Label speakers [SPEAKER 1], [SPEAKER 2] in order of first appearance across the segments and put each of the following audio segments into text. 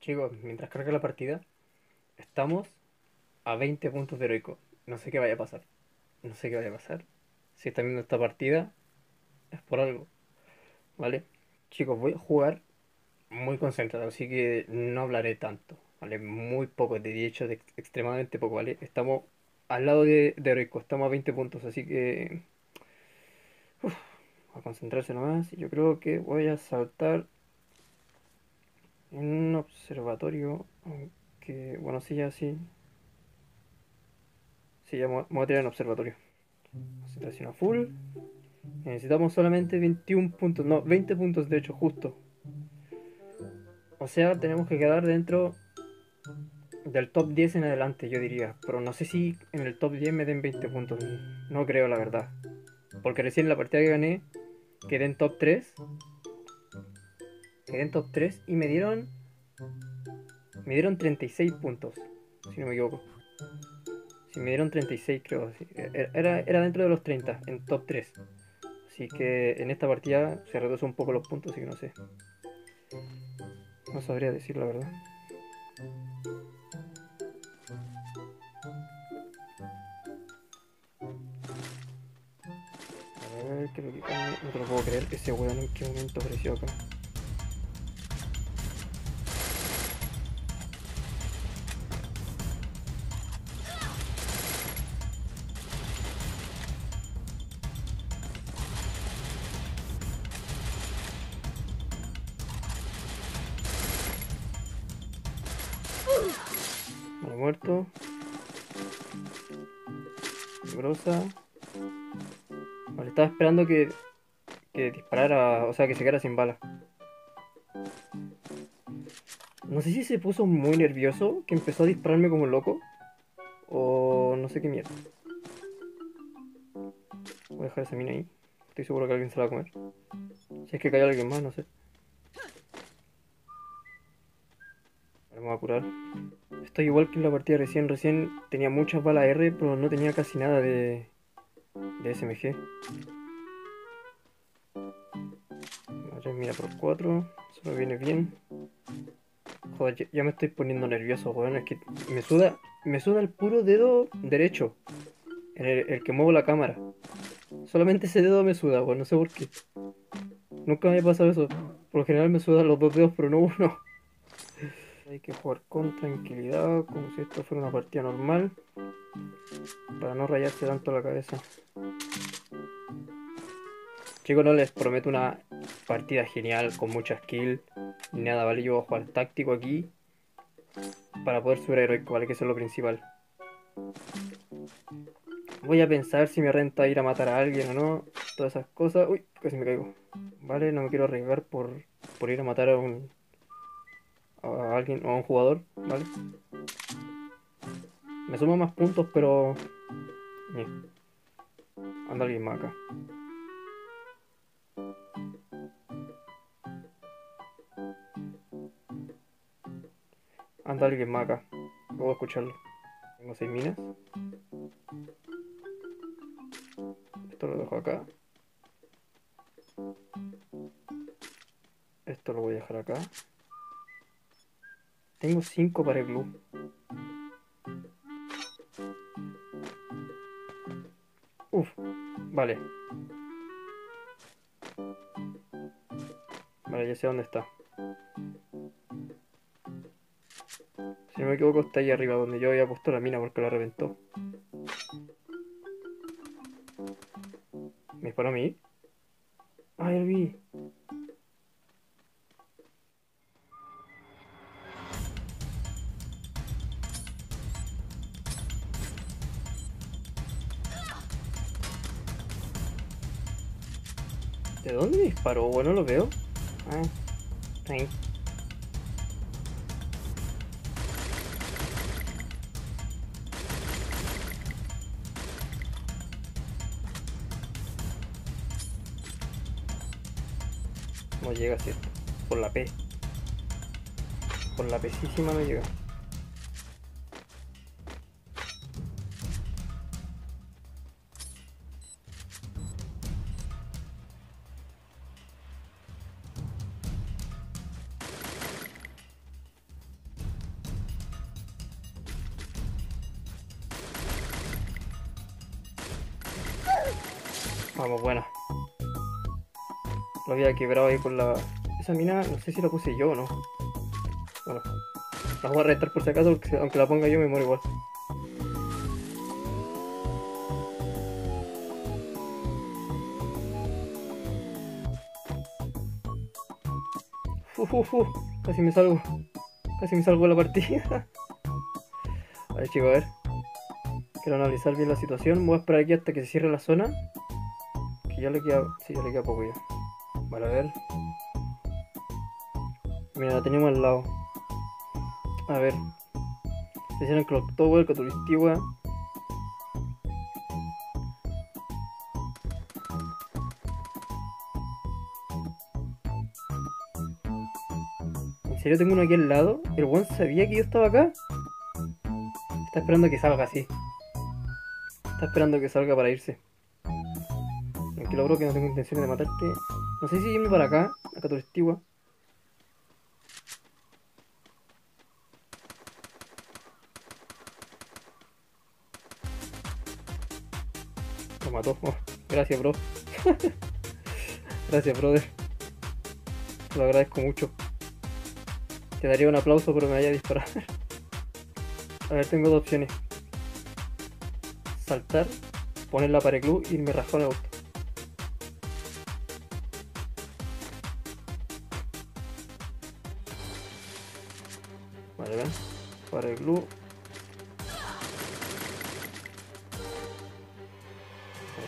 [SPEAKER 1] Chicos, mientras carga la partida, estamos a 20 puntos de heroico. No sé qué vaya a pasar. No sé qué vaya a pasar. Si están viendo esta partida, es por algo. ¿Vale? Chicos, voy a jugar muy concentrado, así que no hablaré tanto. ¿Vale? Muy poco, de hecho, de extremadamente poco, ¿vale? Estamos al lado de, heroico, estamos a 20 puntos, así que... A concentrarse nomás. Yo creo que voy a saltar en un observatorio, aunque, bueno, sí, ya sí. Sí, ya me voy a tirar en observatorio. Concentración a full. Necesitamos solamente 21 puntos, no, 20 puntos de hecho, justo. O sea, tenemos que quedar dentro del top 10 en adelante, yo diría. Pero no sé si en el top 10 me den 20 puntos. No creo, la verdad. Porque recién la partida que gané, quedé en top 3 quedé en top 3 y me dieron. Me dieron 36 puntos, si no me equivoco. Si me dieron 36, creo. Era, era dentro de los 30, en top 3. Así que en esta partida se reduce un poco los puntos, así que no sé. No sabría decir la verdad. A ver, creo que no te lo puedo creer ese weón en qué momento apareció acá. Vale, estaba esperando que, que disparara, o sea, que se quedara sin bala. No sé si se puso muy nervioso, que empezó a dispararme como loco. O no sé qué mierda. Voy a dejar esa mina ahí. Estoy seguro que alguien se la va a comer. Si es que cae alguien más, no sé. Vamos a curar. Estoy igual que en la partida recién. Recién tenía muchas balas R, pero no tenía casi nada de, de SMG. Vale, mira por 4. Eso me viene bien. Joder, ya, me estoy poniendo nervioso, weón. Es que me suda, me suda el puro dedo derecho. El, el que muevo la cámara. Solamente ese dedo me suda, weón. No sé por qué. Nunca me ha pasado eso. Por lo general me sudan los dos dedos, pero no uno. Hay que jugar con tranquilidad, como si esto fuera una partida normal. Para no rayarse tanto la cabeza. Chicos, no les prometo una partida genial, con mucha skill, ni nada, ¿vale? Yo voy a jugar táctico aquí. Para poder subir heroico, ¿vale? Que eso es lo principal. Voy a pensar si me renta ir a matar a alguien o no. Todas esas cosas. Uy, casi me caigo. Vale, no me quiero arriesgar por, por ir a matar a un a alguien o a un jugador, ¿vale? Me suma más puntos, pero... Anda alguien más acá. Anda alguien más acá. Puedo escucharlo. Tengo seis minas. Esto lo dejo acá. Esto lo voy a dejar acá. Tengo 5 para el glue. Uf, vale. Vale, ya sé dónde está. Si no me equivoco está ahí arriba donde yo había puesto la mina porque la reventó. ¿Me disparó a mí? ¿De dónde disparó? Bueno, lo veo. Ah, ahí. No llega, ¿cierto? Por la P. Por la pesísima no llega. Vamos, buena. Lo había quebrado ahí con la... Esa mina, no sé si la puse yo o no. Bueno, la voy a restar por si acaso, porque aunque la ponga yo me muero igual. Uf, uf, uf, casi me salgo. Casi me salgo de la partida. A ver, chicos, a ver. Quiero analizar bien la situación. Voy a esperar aquí hasta que se cierre la zona. Que ya le queda. Sí, ya le queda poco ya. Vale, a ver. Mira, la tenemos al lado. A ver. Se hicieron Clock Tower, Caturistigua. ¿En serio tengo uno aquí al lado? ¿El buen sabía que yo estaba acá? Está esperando que salga así. Está esperando que salga para irse. Tranquilo, bro, que no tengo intención de matarte. No sé si irme para acá, a Caturistigua. Lo mató. Gracias, bro. gracias, brother. Lo agradezco mucho. Te daría un aplauso, pero me vaya a disparar. a ver, tengo dos opciones. Saltar, poner la pared club y me raspar el.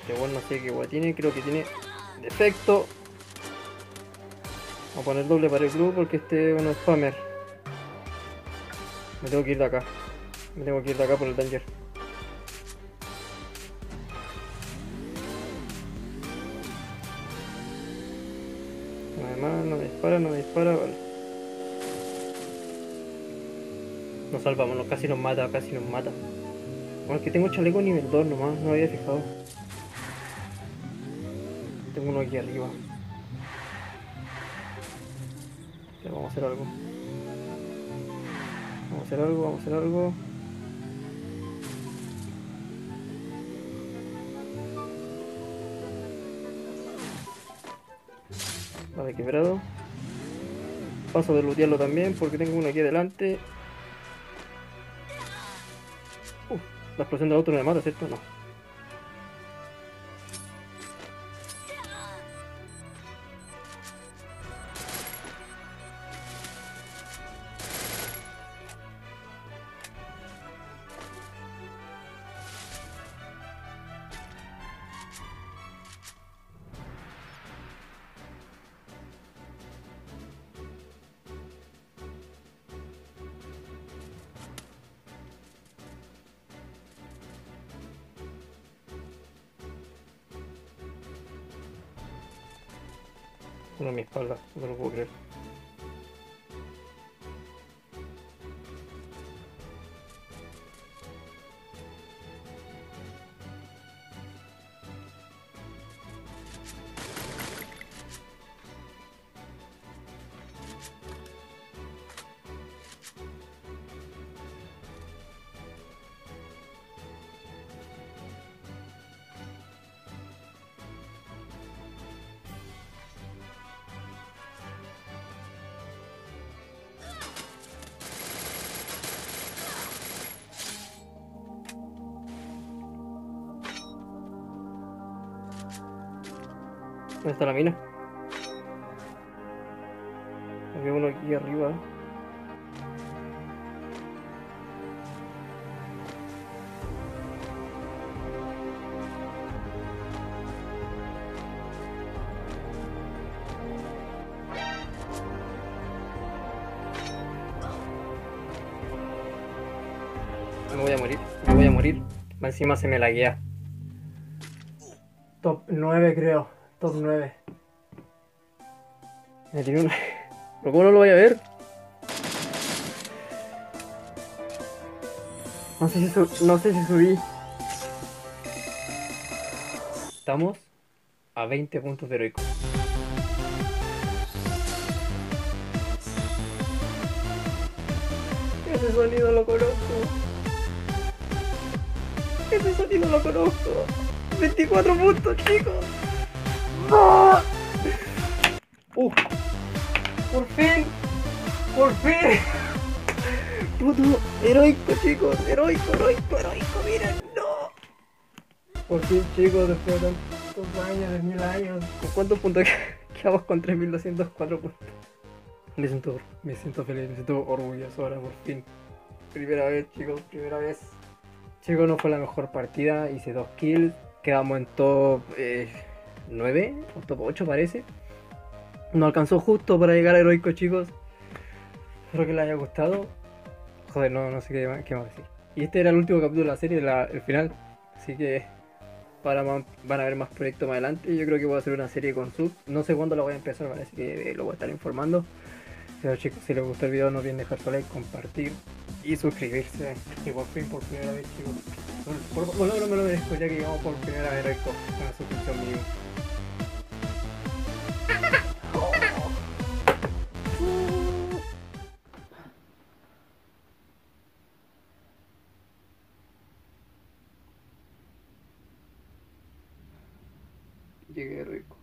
[SPEAKER 1] Este bueno no sé qué guay tiene, creo que tiene defecto. Vamos a poner doble para el club porque este es un spammer. Me tengo que ir de acá. Me tengo que ir de acá por el danger. No me dispara, no me dispara, vale. Nos salvamos, no, casi nos mata, casi nos mata. Bueno, que tengo chaleco nivel 2 nomás, no había fijado. Tengo uno aquí arriba. Vamos a hacer algo. Vamos a hacer algo, vamos a hacer algo. Vale, quebrado. Paso de lootearlo también porque tengo uno aquí adelante. La explosión del auto no me mata, ¿cierto? No. En mi espalda, no lo puedo creer. ¿Dónde está la mina? Había uno aquí arriba. Me voy a morir, me voy a morir. Encima se me laguea. Top 9 creo. Top 9. Me tiré una... ¿Pero cómo no lo voy a ver? No sé si, su- no sé si subí. Estamos a 20 puntos de heroico. Ese sonido lo conozco. Ese sonido lo conozco. 24 puntos, chicos. ¡No! ¡Uh! ¡Por fin! ¡Por fin! ¡Puto! ¡Heroico, chicos! ¡Heroico, heroico, heroico! ¡Miren! ¡No! Por fin, chicos, después de tantos años, de mil años. ¿Con cuántos puntos quedamos con 3204 puntos? Me siento, me siento feliz, me siento orgulloso ahora por fin. Primera vez, chicos, primera vez. Chicos, no fue la mejor partida, hice dos kills, quedamos en top eh, 9 o top 8 parece. No alcanzó justo para llegar a heroico, chicos. Espero que les haya gustado. Joder, no, no sé qué, más- qué más decir. Y este era el último capítulo de la serie, el final. Así que para van a haber más proyectos más adelante. Yo creo que voy a hacer una serie con sub. No sé cuándo la voy a empezar, parece que lo voy a estar informando. Chicos, si les gustó el video no olviden dejar su like, compartir y suscribirse. Que por fin, por primera vez, chicos. Por, por, me lo merezco ya que llegamos por primera vez con la suscripción mínima. Llegué heroico.